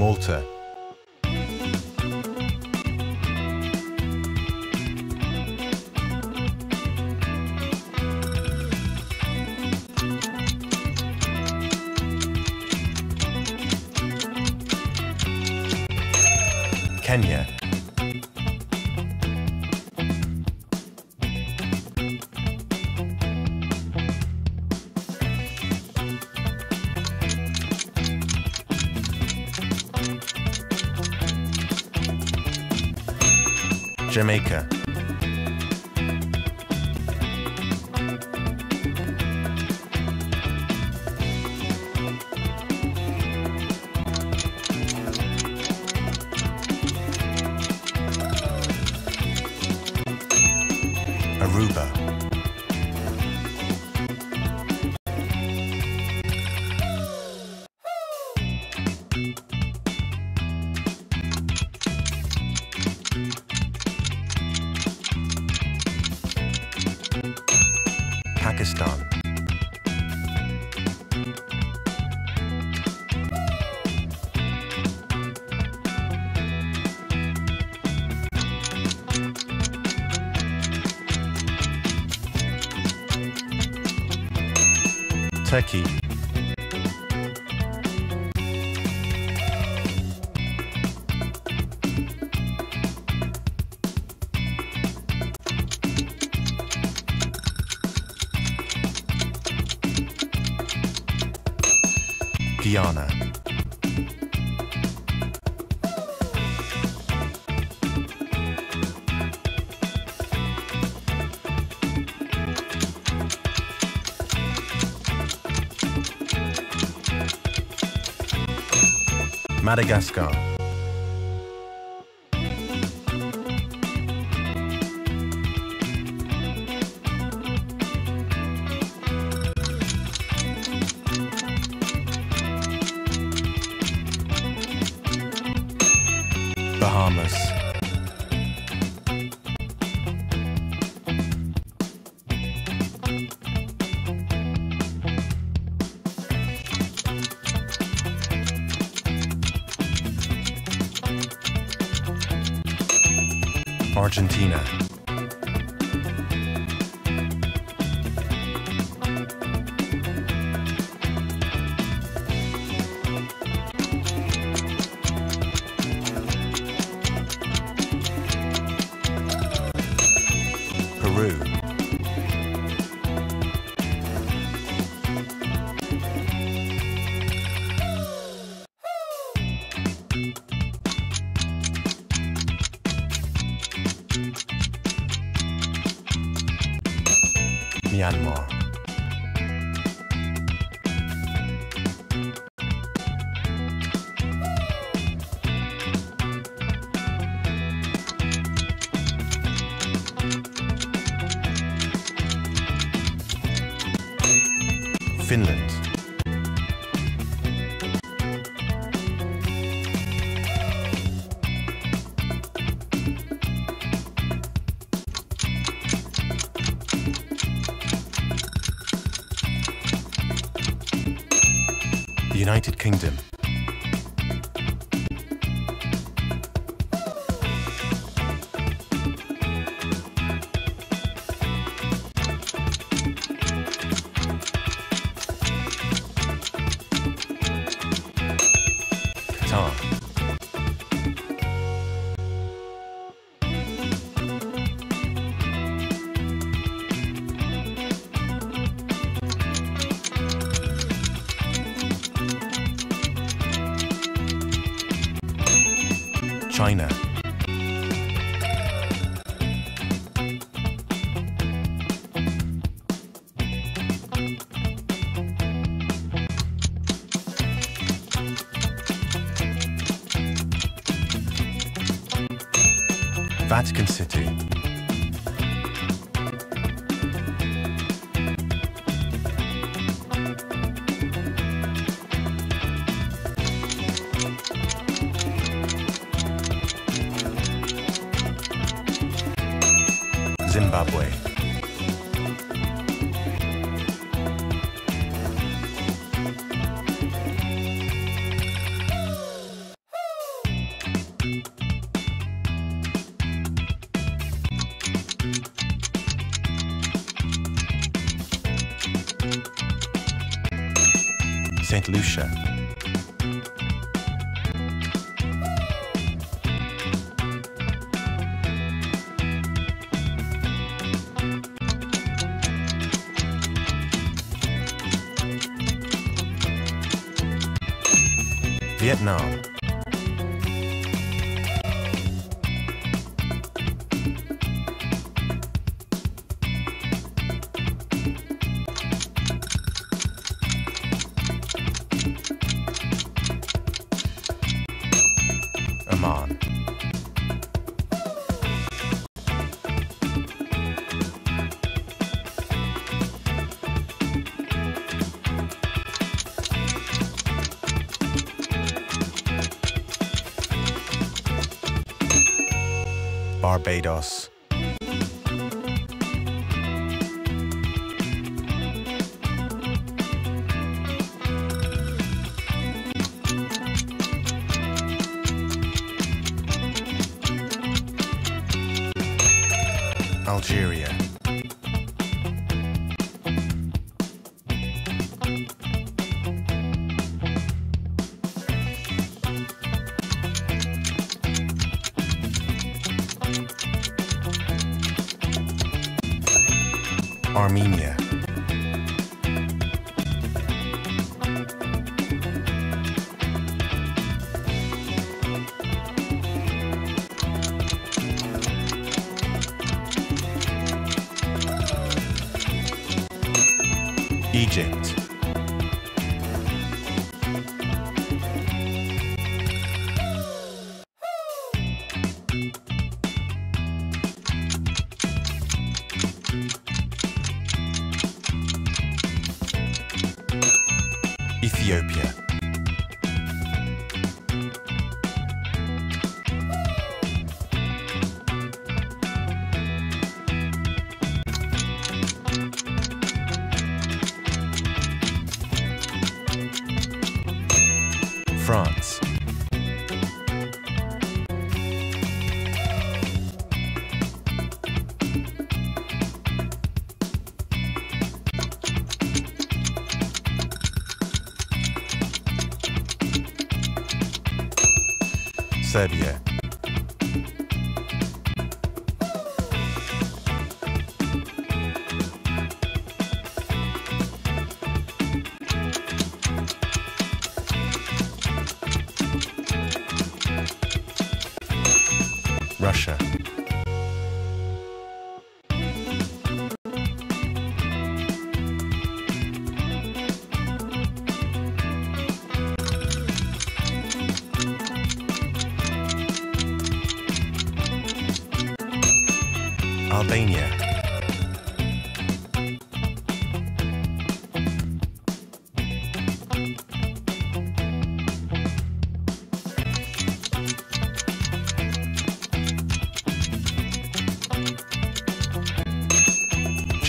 Malta. Kenya. Jamaica. Pakistan. Madagascar. Bahamas. Argentina. United Kingdom. Oman. Barbados.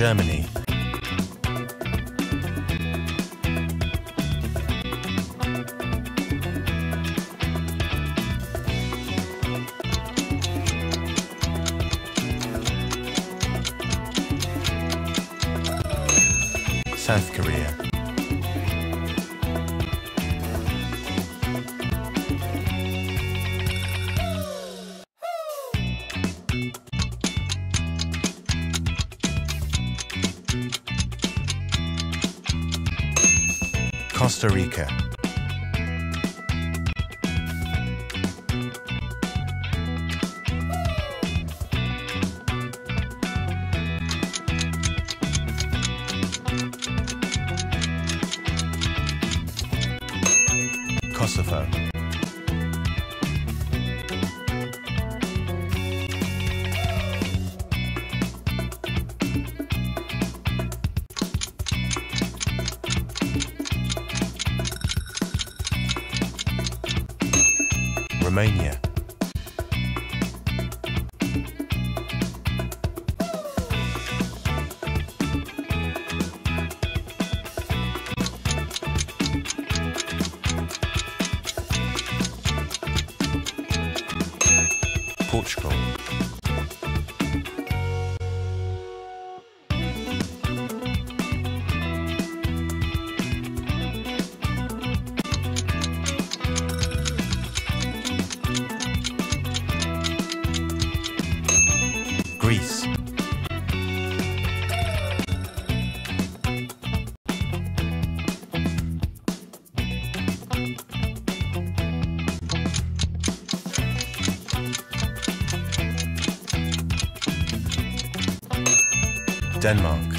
Germany. Kosovo. Denmark.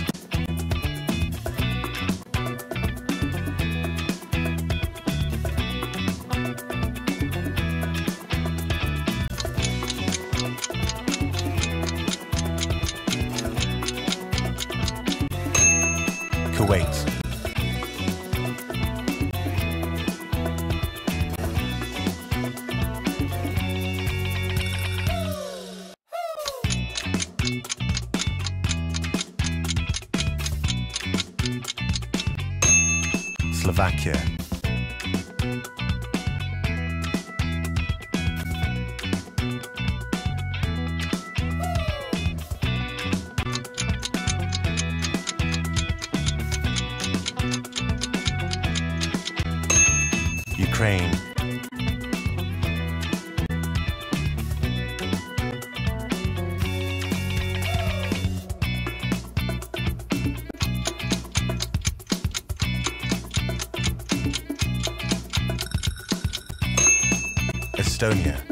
Estonia.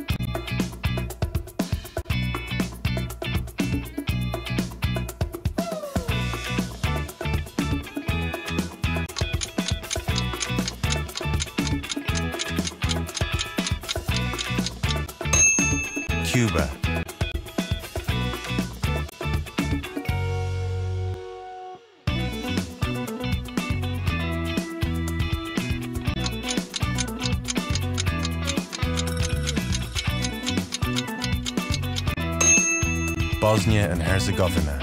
Bosnia and eh, Herzegovina.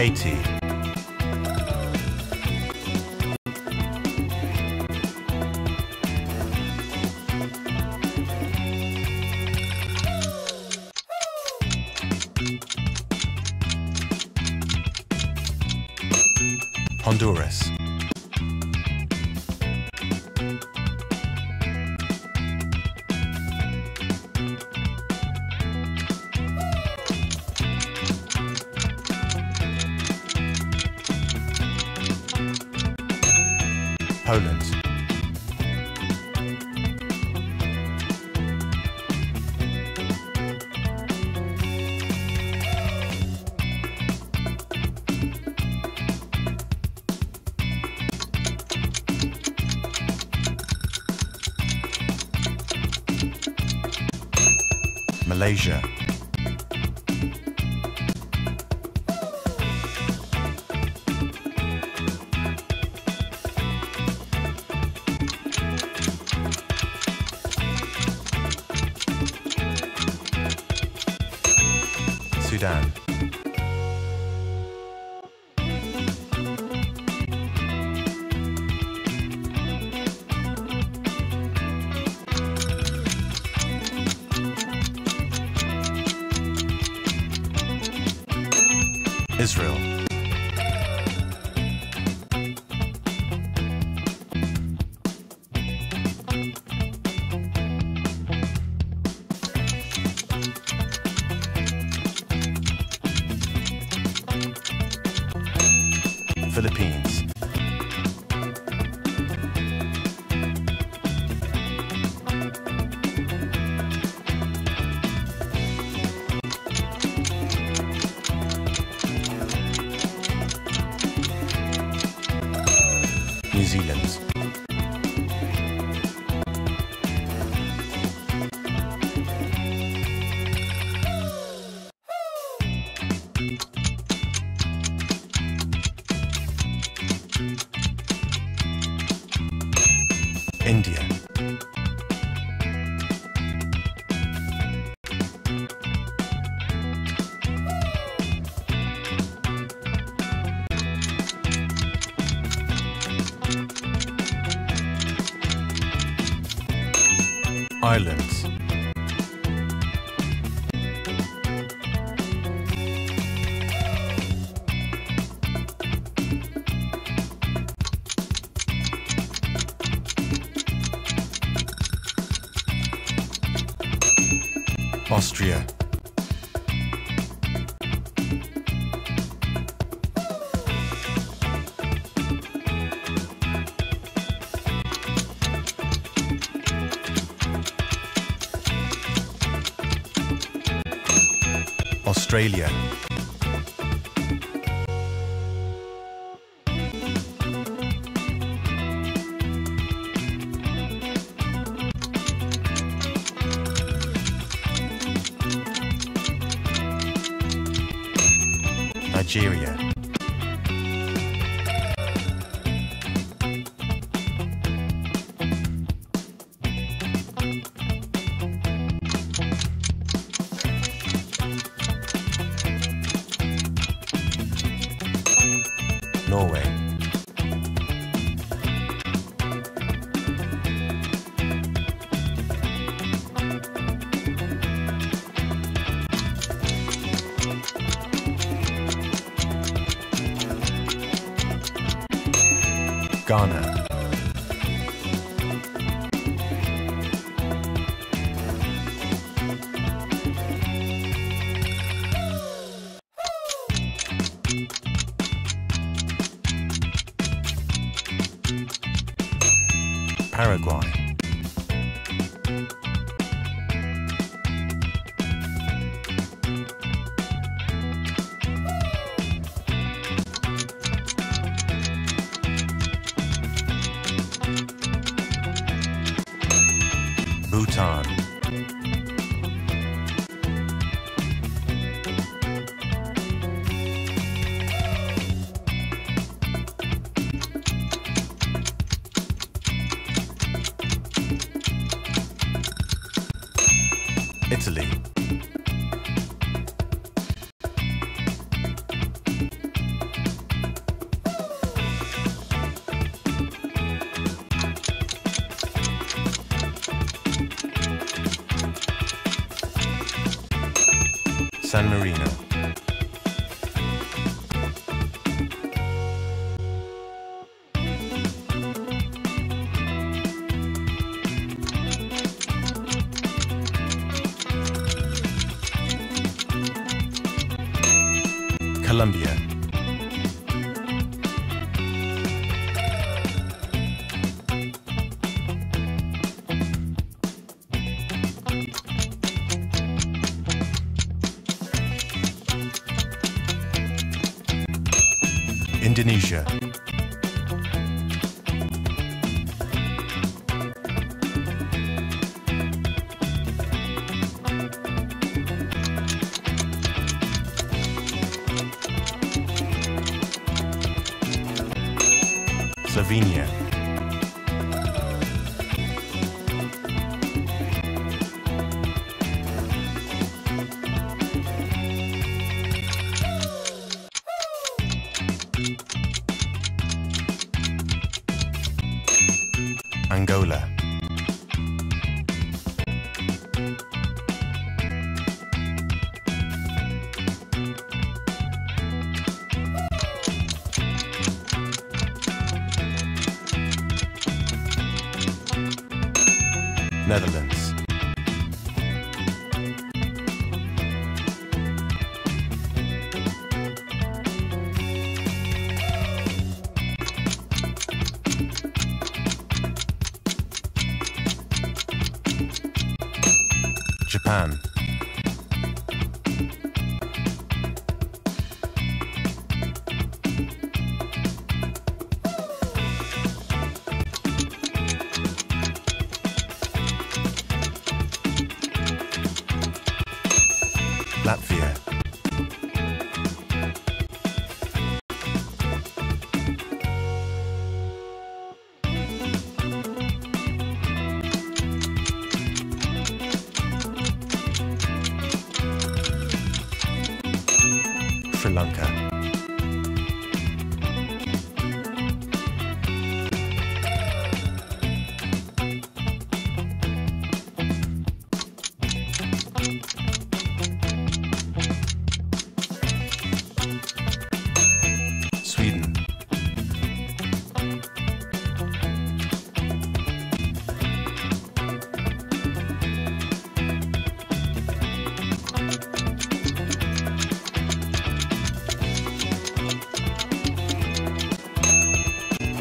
Haiti. Malaysia. Sudan. Australia. Nigeria. Indonesia. Japan.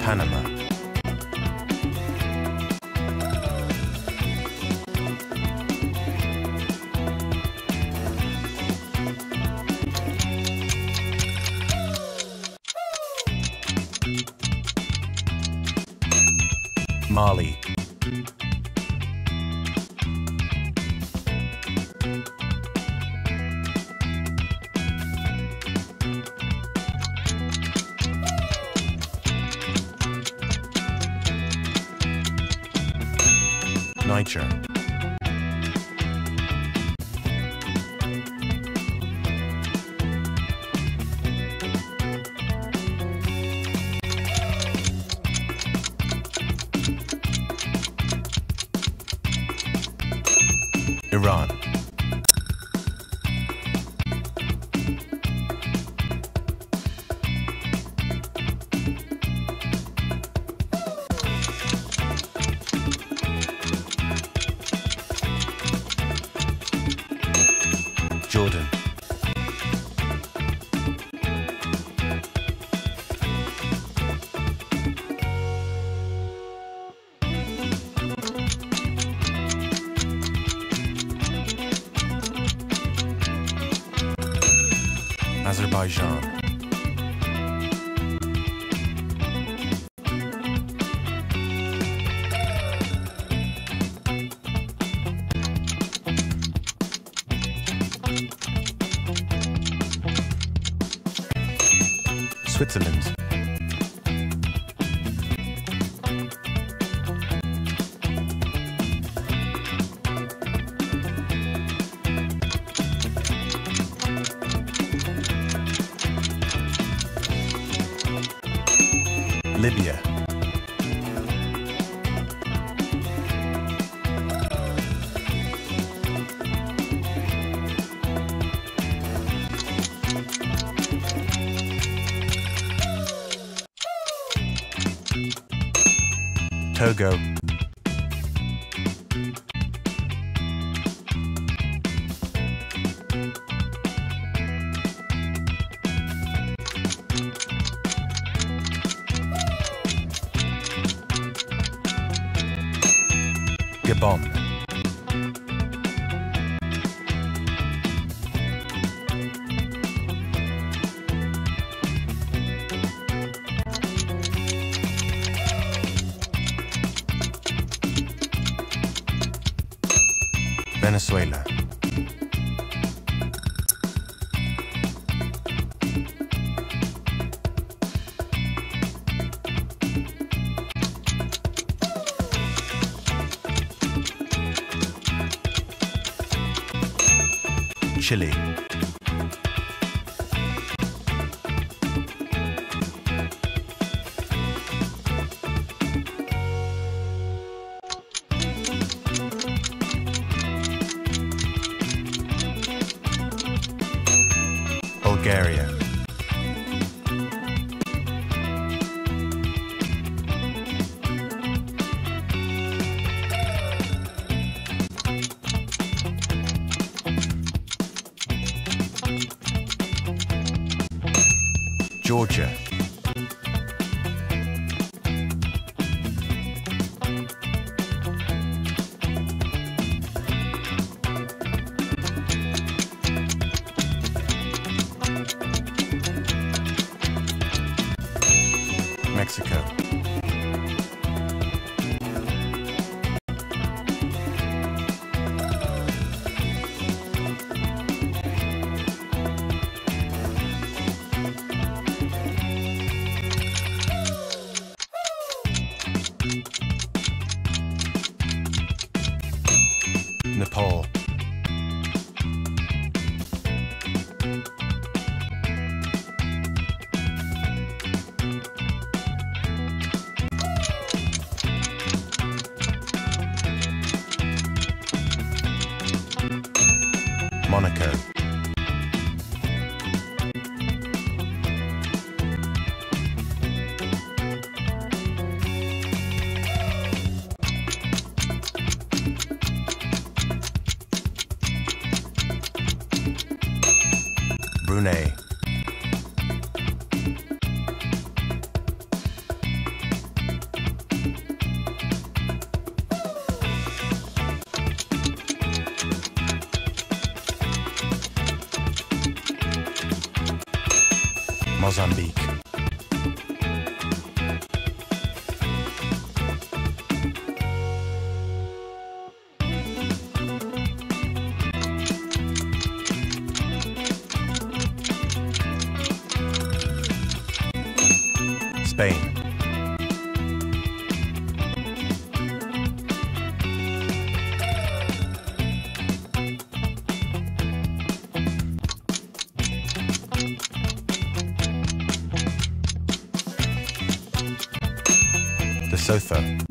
Panama. Jean. Togo. Chile. Bulgaria. Georgia. Monaco. Lesotho.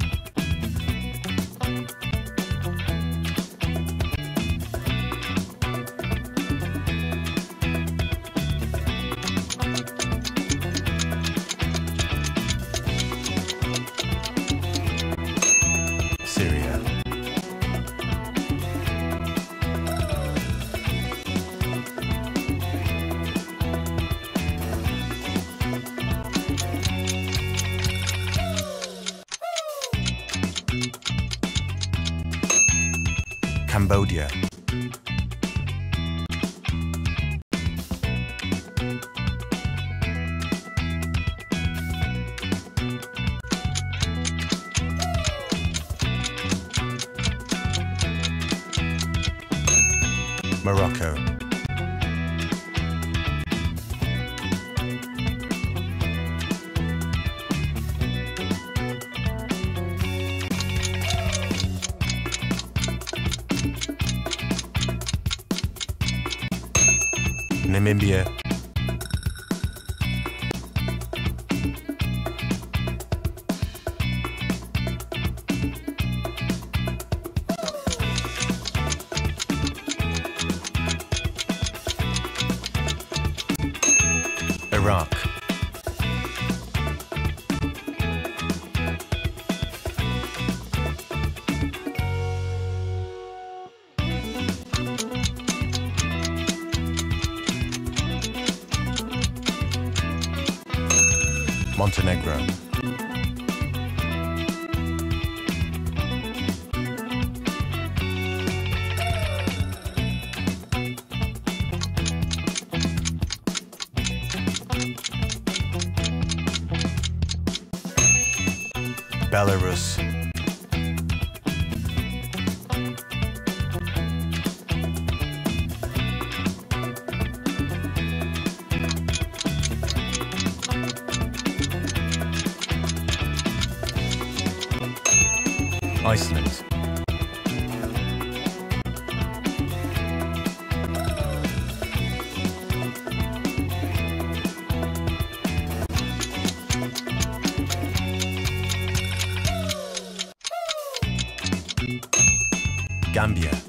Gambia.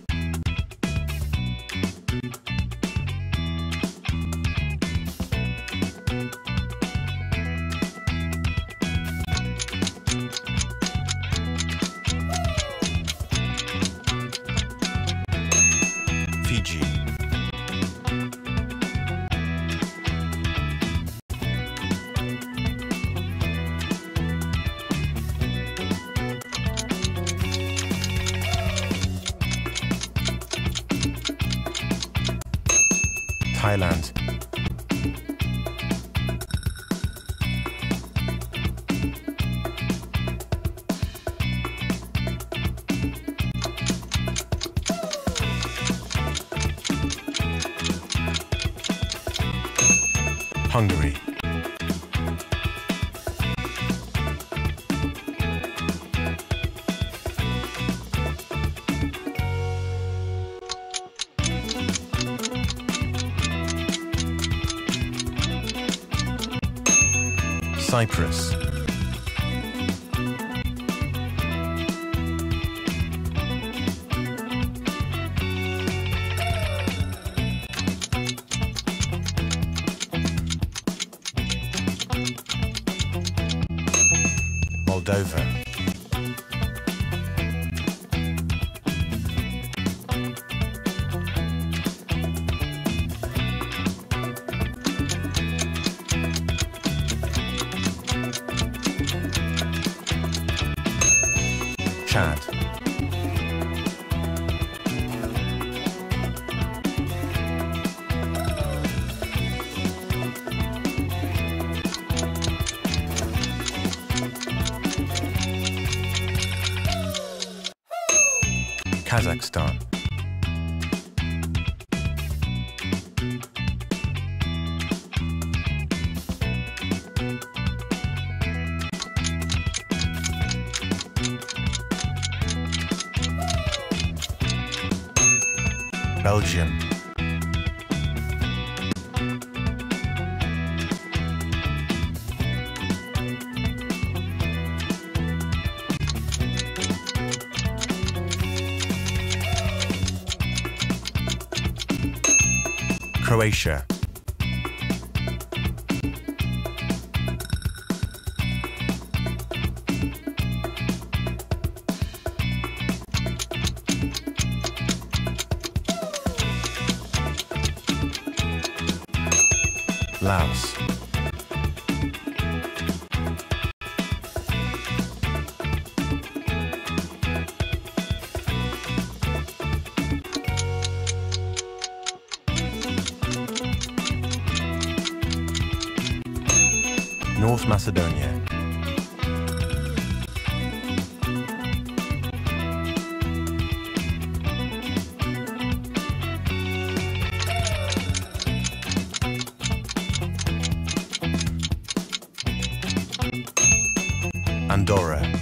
Cyprus. Belgium, Croatia, Andorra,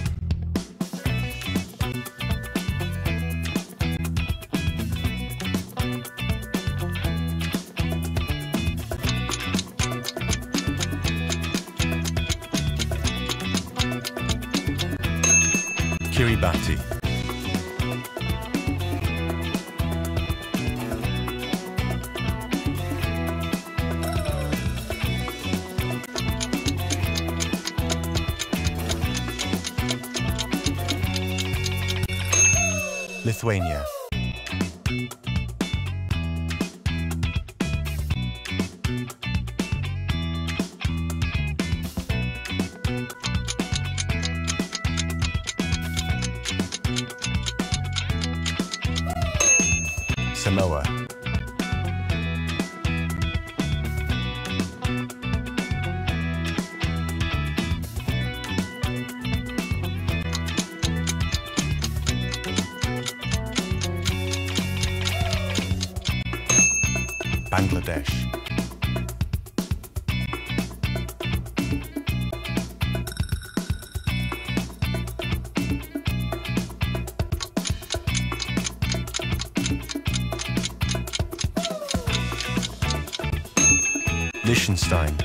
Bangladesh, Liechtenstein,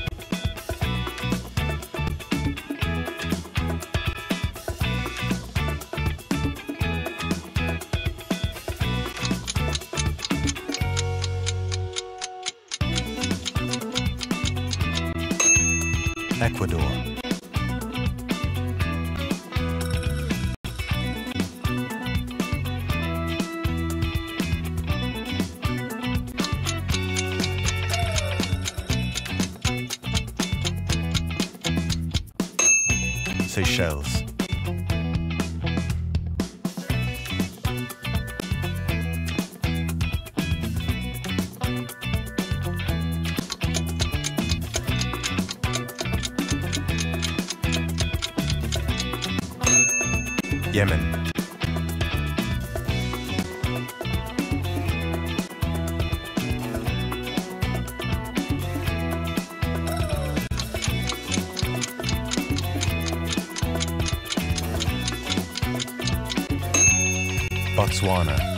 Yemen, Botswana,